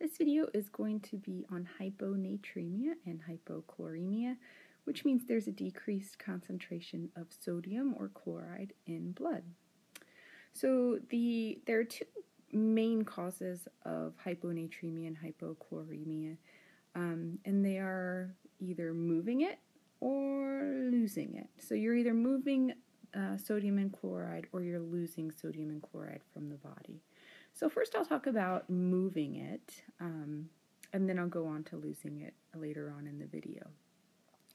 This video is going to be on hyponatremia and hypochloremia, which means there's a decreased concentration of sodium or chloride in blood. So the there are two main causes of hyponatremia and hypochloremia, um, and they are either moving it or losing it. So you're either moving uh, sodium and chloride or you're losing sodium and chloride from the body. So first I'll talk about moving it, um, and then I'll go on to losing it later on in the video.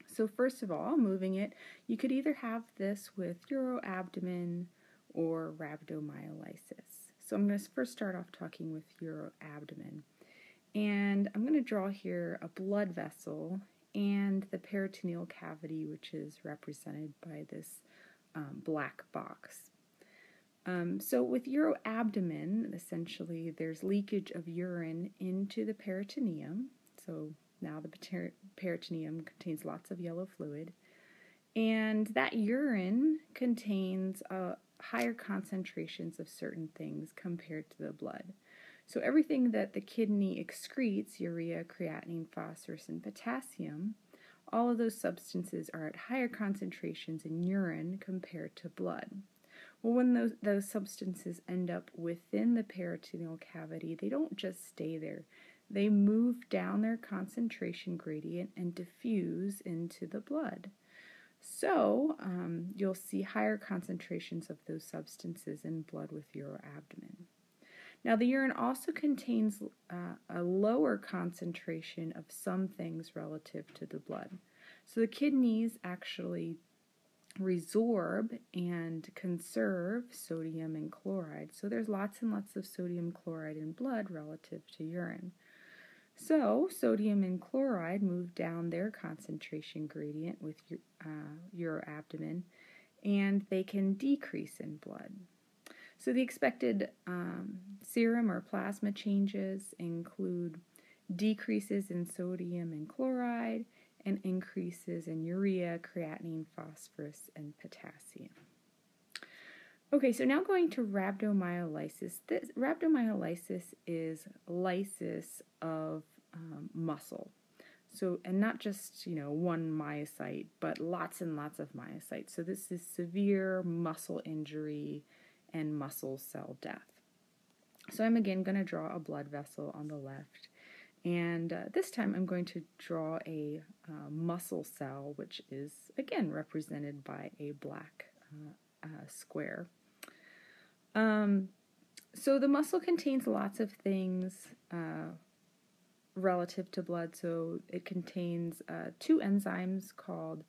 So first of all, moving it, you could either have this with uroabdomen or rhabdomyolysis. So I'm going to first start off talking with uroabdomen. And I'm going to draw here a blood vessel and the peritoneal cavity, which is represented by this um, black box. Um, so with uroabdomen, essentially, there's leakage of urine into the peritoneum. So now the peritoneum contains lots of yellow fluid. And that urine contains uh, higher concentrations of certain things compared to the blood. So everything that the kidney excretes, urea, creatinine, phosphorus, and potassium, all of those substances are at higher concentrations in urine compared to blood. Well, when those, those substances end up within the peritoneal cavity, they don't just stay there. They move down their concentration gradient and diffuse into the blood. So, um, you'll see higher concentrations of those substances in blood with your abdomen. Now, the urine also contains uh, a lower concentration of some things relative to the blood. So, the kidneys actually resorb and conserve sodium and chloride. So there's lots and lots of sodium chloride in blood relative to urine. So sodium and chloride move down their concentration gradient with your, uh, uroabdomen and they can decrease in blood. So the expected um, serum or plasma changes include decreases in sodium and chloride, and increases in urea, creatinine, phosphorus, and potassium. Okay, so now going to rhabdomyolysis. This rhabdomyolysis is lysis of um, muscle. So, and not just, you know, one myocyte, but lots and lots of myocytes. So this is severe muscle injury and muscle cell death. So I'm again going to draw a blood vessel on the left and uh, this time I'm going to draw a uh, muscle cell, which is again represented by a black uh, uh, square. Um, so the muscle contains lots of things uh, relative to blood. So it contains uh, two enzymes called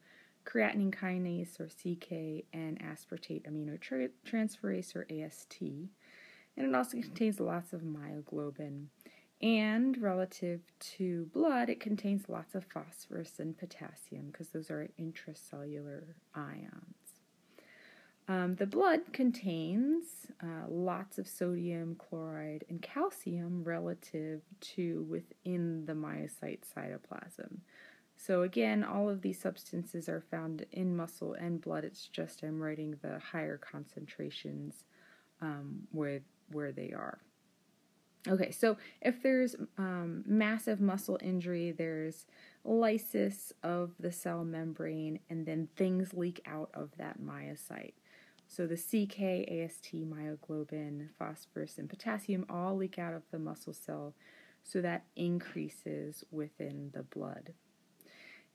creatinine kinase or CK and aspartate aminotransferase or AST. And it also contains lots of myoglobin. And relative to blood, it contains lots of phosphorus and potassium because those are intracellular ions. Um, the blood contains uh, lots of sodium, chloride, and calcium relative to within the myocyte cytoplasm. So, again, all of these substances are found in muscle and blood. It's just I'm writing the higher concentrations um, where, where they are. Okay, so if there's um, massive muscle injury, there's lysis of the cell membrane, and then things leak out of that myocyte. So the CK, AST, myoglobin, phosphorus, and potassium all leak out of the muscle cell, so that increases within the blood.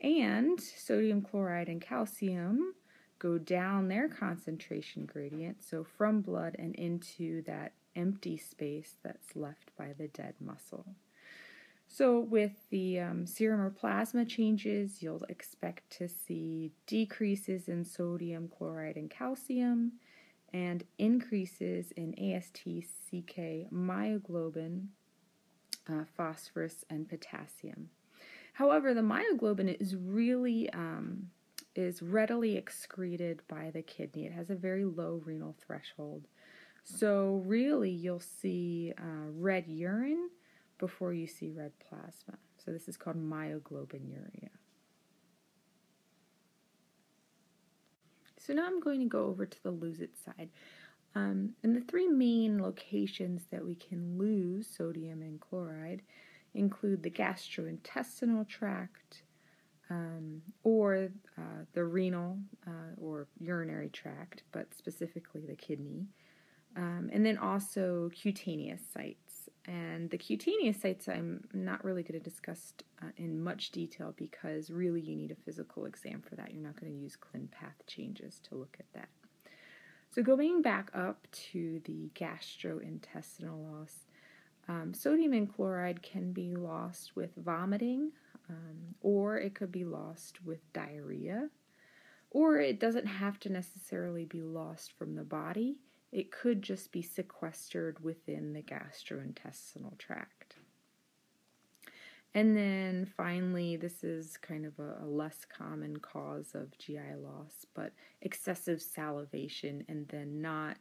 And sodium chloride and calcium go down their concentration gradient, so from blood and into that empty space that's left by the dead muscle. So, with the um, serum or plasma changes, you'll expect to see decreases in sodium, chloride, and calcium, and increases in AST, CK, myoglobin, uh, phosphorus, and potassium. However, the myoglobin is really um, is readily excreted by the kidney. It has a very low renal threshold. So, really, you'll see uh, red urine before you see red plasma. So, this is called myoglobinuria. So, now I'm going to go over to the lose it side. Um, and the three main locations that we can lose sodium and chloride include the gastrointestinal tract um, or uh, the renal uh, or urinary tract, but specifically the kidney, um, and then also cutaneous sites. And the cutaneous sites I'm not really going to discuss uh, in much detail because really you need a physical exam for that. You're not going to use ClinPath changes to look at that. So going back up to the gastrointestinal loss, um, sodium and chloride can be lost with vomiting, um, or it could be lost with diarrhea, or it doesn't have to necessarily be lost from the body. It could just be sequestered within the gastrointestinal tract. And then finally, this is kind of a, a, less common cause of GI loss, but excessive salivation and then not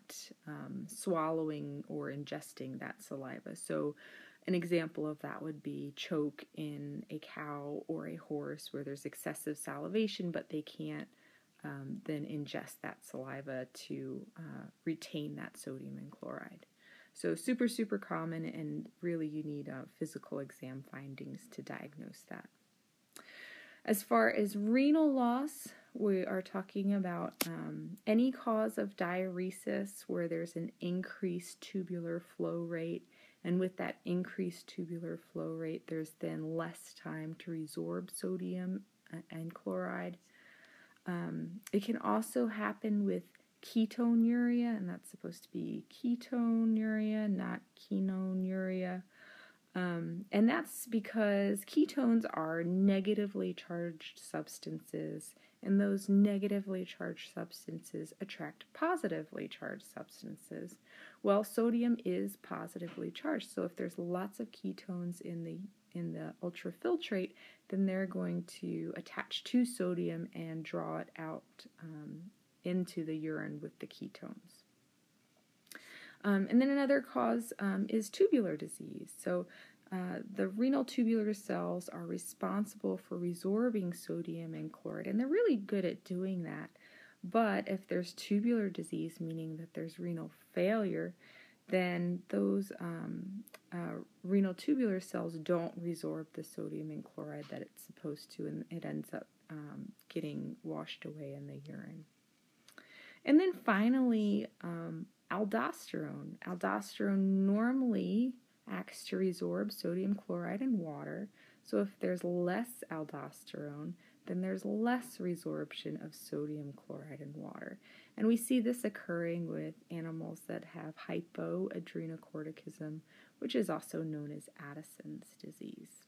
um, swallowing or ingesting that saliva. So, an example of that would be choke in a cow or a horse where there's excessive salivation, but they can't um, then ingest that saliva to uh, retain that sodium and chloride. So, super, super common, and really you need uh, physical exam findings to diagnose that. As far as renal loss, we are talking about um, any cause of diuresis where there's an increased tubular flow rate, and with that increased tubular flow rate, there's then less time to resorb sodium uh, and chloride. Um, it can also happen with ketonuria, and that's supposed to be ketonuria, not ketonuria. Um, and that's because ketones are negatively charged substances, and those negatively charged substances attract positively charged substances. Well, sodium is positively charged, so if there's lots of ketones in the in the ultrafiltrate, then they're going to attach to sodium and draw it out um, into the urine with the ketones. Um, and then another cause um, is tubular disease. So uh, the renal tubular cells are responsible for resorbing sodium and chloride, and they're really good at doing that. But if there's tubular disease, meaning that there's renal failure, then those um, uh, renal tubular cells don't resorb the sodium and chloride that it's supposed to, and it ends up um, getting washed away in the urine. And then finally, um, aldosterone. Aldosterone normally acts to resorb sodium chloride and water. So if there's less aldosterone, then there's less resorption of sodium chloride and water. And we see this occurring with animals that have hypoadrenocorticism, which is also known as Addison's disease.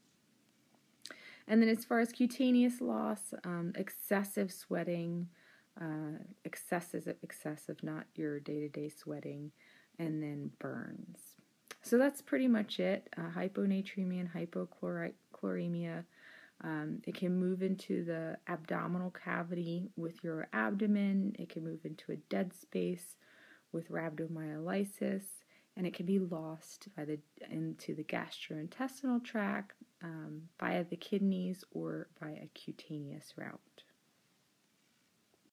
And then, as far as cutaneous loss, um, excessive sweating, uh, excessive, excessive, not your day to day sweating, and then burns. So that's pretty much it. Uh, hyponatremia and hypochloremia. Um, it can move into the abdominal cavity with uroabdomen. It can move into a dead space with rhabdomyolysis, and it can be lost by the into the gastrointestinal tract um, via the kidneys or by a cutaneous route.